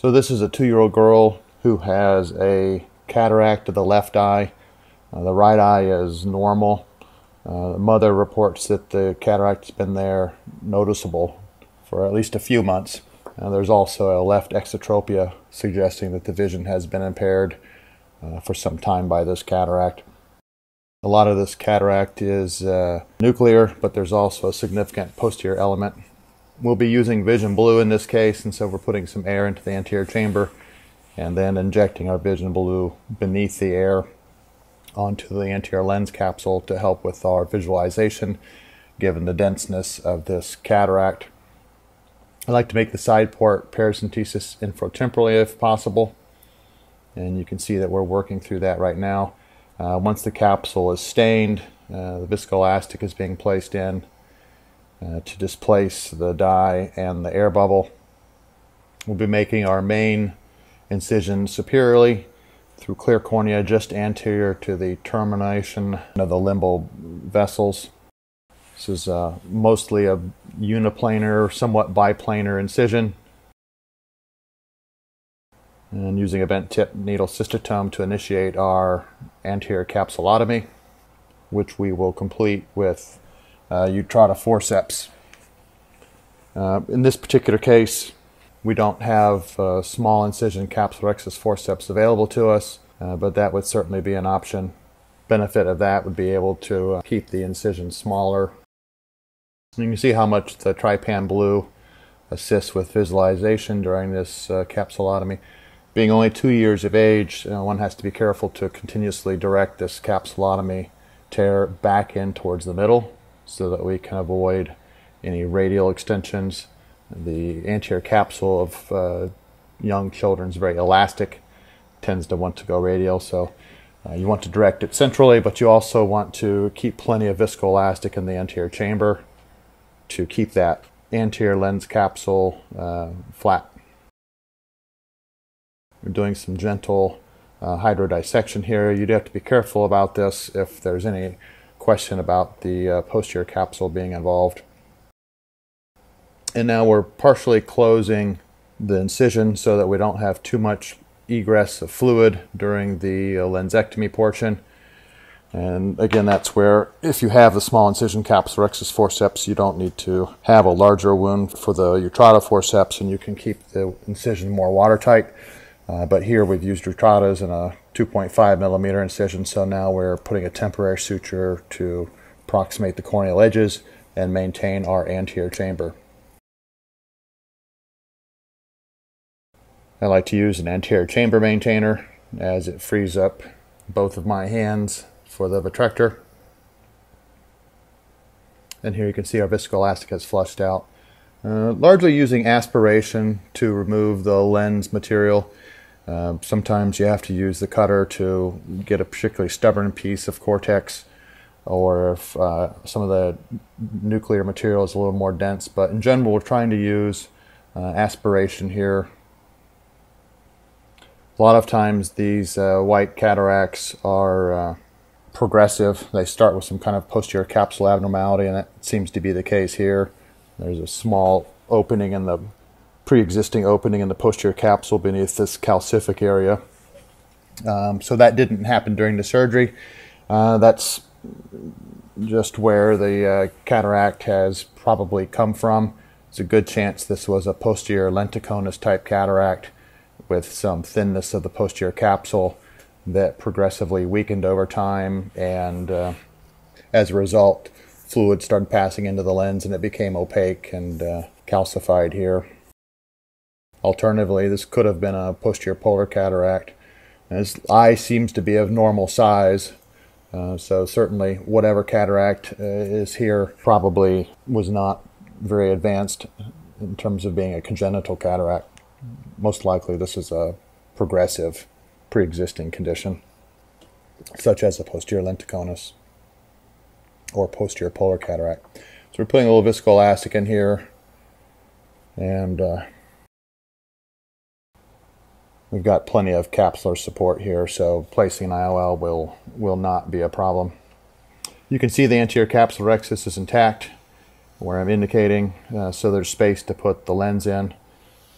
So this is a two-year-old girl who has a cataract of the left eye. Uh, the right eye is normal. Uh, the mother reports that the cataract has been there noticeable for at least a few months. Uh, there's also a left exotropia suggesting that the vision has been impaired uh, for some time by this cataract. A lot of this cataract is uh, nuclear, but there's also a significant posterior element We'll be using Vision Blue in this case, and so we're putting some air into the anterior chamber and then injecting our Vision Blue beneath the air onto the anterior lens capsule to help with our visualization given the denseness of this cataract. I like to make the side port paracentesis infratemporally if possible. And you can see that we're working through that right now. Uh, once the capsule is stained, uh, the viscoelastic is being placed in uh, to displace the dye and the air bubble. We'll be making our main incision superiorly through clear cornea just anterior to the termination of the limbal vessels. This is uh, mostly a uniplanar, somewhat biplanar incision. And using a bent tip needle cystotome to initiate our anterior capsulotomy, which we will complete with uh, Utrata forceps. Uh, in this particular case, we don't have uh, small incision capsulorhexis forceps available to us, uh, but that would certainly be an option. Benefit of that would be able to uh, keep the incision smaller. You can see how much the trypan blue assists with visualization during this uh, capsulotomy. Being only two years of age, you know, one has to be careful to continuously direct this capsulotomy tear back in towards the middle so that we can avoid any radial extensions. The anterior capsule of uh, young children is very elastic, tends to want to go radial, so uh, you want to direct it centrally, but you also want to keep plenty of viscoelastic in the anterior chamber to keep that anterior lens capsule uh, flat. We're doing some gentle uh, hydrodissection here. You'd have to be careful about this if there's any question about the uh, posterior capsule being involved. And now we're partially closing the incision so that we don't have too much egress of fluid during the uh, lensectomy portion. And again, that's where if you have the small incision capsulorhexis forceps, you don't need to have a larger wound for the Utrata forceps and you can keep the incision more watertight. Uh, but here we've used Utratas in a 2.5 millimeter incision, so now we're putting a temporary suture to approximate the corneal edges and maintain our anterior chamber. I like to use an anterior chamber maintainer as it frees up both of my hands for the vitrector. And here you can see our viscoelastic has flushed out. Uh, largely using aspiration to remove the lens material uh, sometimes you have to use the cutter to get a particularly stubborn piece of cortex or if uh, some of the nuclear material is a little more dense. But in general, we're trying to use uh, aspiration here. A lot of times these uh, white cataracts are uh, progressive. They start with some kind of posterior capsule abnormality, and that seems to be the case here. There's a small opening in the pre-existing opening in the posterior capsule beneath this calcific area. Um, so that didn't happen during the surgery. Uh, that's just where the uh, cataract has probably come from. It's a good chance this was a posterior lenticonus type cataract with some thinness of the posterior capsule that progressively weakened over time and uh, as a result fluid started passing into the lens and it became opaque and uh, calcified here. Alternatively, this could have been a posterior polar cataract. His eye seems to be of normal size, uh, so certainly whatever cataract uh, is here probably was not very advanced in terms of being a congenital cataract. Most likely this is a progressive pre-existing condition, such as a posterior lenticonus or posterior polar cataract. So we're putting a little viscoelastic in here and uh, We've got plenty of capsular support here, so placing an IOL will, will not be a problem. You can see the anterior capsulorhexis is intact where I'm indicating, uh, so there's space to put the lens in.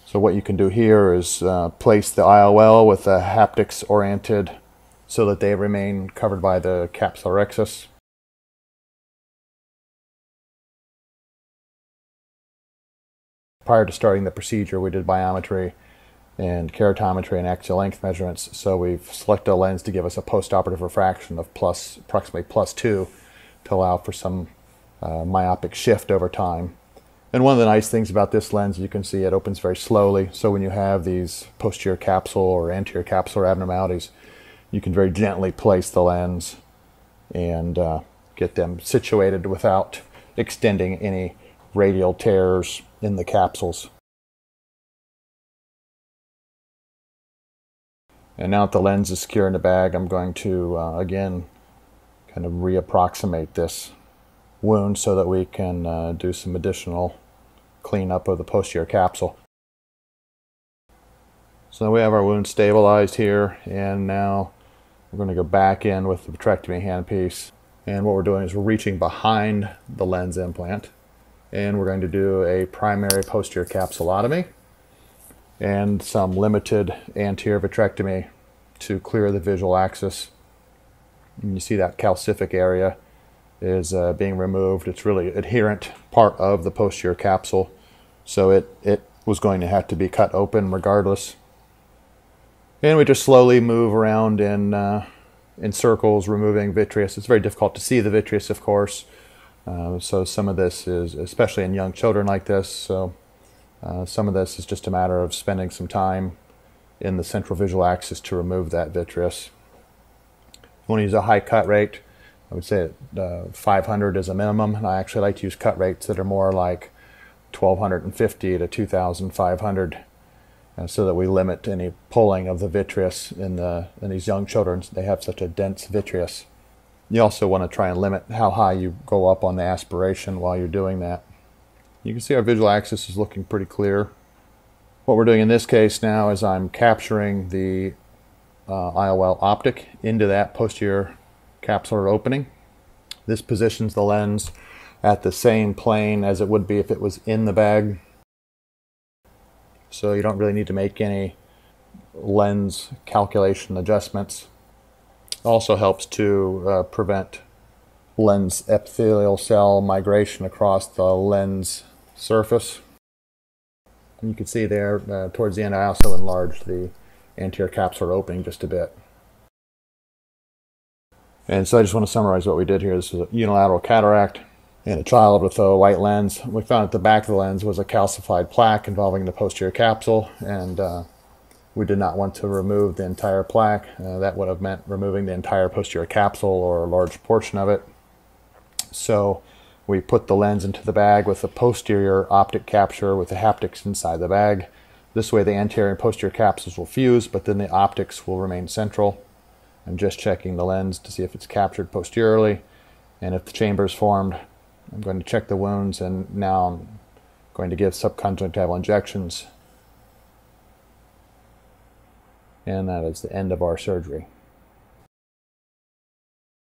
So what you can do here is uh, place the IOL with the haptics oriented so that they remain covered by the capsular rhexis. Prior to starting the procedure, we did biometry and keratometry and axial length measurements. So we've selected a lens to give us a postoperative refraction of plus approximately plus two to allow for some uh, myopic shift over time. And one of the nice things about this lens, you can see it opens very slowly. So when you have these posterior capsule or anterior capsular abnormalities, you can very gently place the lens and uh, get them situated without extending any radial tears in the capsules. And now that the lens is secure in the bag, I'm going to, uh, again, kind of reapproximate this wound so that we can uh, do some additional cleanup of the posterior capsule. So now we have our wound stabilized here, and now we're going to go back in with the vitrectomy handpiece. And what we're doing is we're reaching behind the lens implant, and we're going to do a primary posterior capsulotomy and some limited anterior vitrectomy to clear the visual axis. And you see that calcific area is uh, being removed. It's really adherent part of the posterior capsule, so it, it was going to have to be cut open regardless. And we just slowly move around in, uh, in circles, removing vitreous. It's very difficult to see the vitreous, of course. Uh, so some of this is, especially in young children like this, so uh, some of this is just a matter of spending some time in the central visual axis to remove that vitreous. If you want to use a high cut rate, I would say uh, 500 is a minimum, and I actually like to use cut rates that are more like 1250 to 2500 uh, so that we limit any pulling of the vitreous in, the, in these young children. They have such a dense vitreous. You also want to try and limit how high you go up on the aspiration while you're doing that. You can see our visual axis is looking pretty clear. What we're doing in this case now is I'm capturing the uh, IOL optic into that posterior capsular opening. This positions the lens at the same plane as it would be if it was in the bag. So you don't really need to make any lens calculation adjustments. Also helps to uh, prevent lens epithelial cell migration across the lens surface. And you can see there uh, towards the end I also enlarged the anterior capsular opening just a bit. And so I just want to summarize what we did here. This is a unilateral cataract in a child with a white lens. We found at the back of the lens was a calcified plaque involving the posterior capsule, and uh, we did not want to remove the entire plaque. Uh, that would have meant removing the entire posterior capsule or a large portion of it. So we put the lens into the bag with a posterior optic capture with the haptics inside the bag. This way the anterior and posterior capsules will fuse, but then the optics will remain central. I'm just checking the lens to see if it's captured posteriorly and if the chamber is formed. I'm going to check the wounds and now I'm going to give subconjunctival injections. And that is the end of our surgery.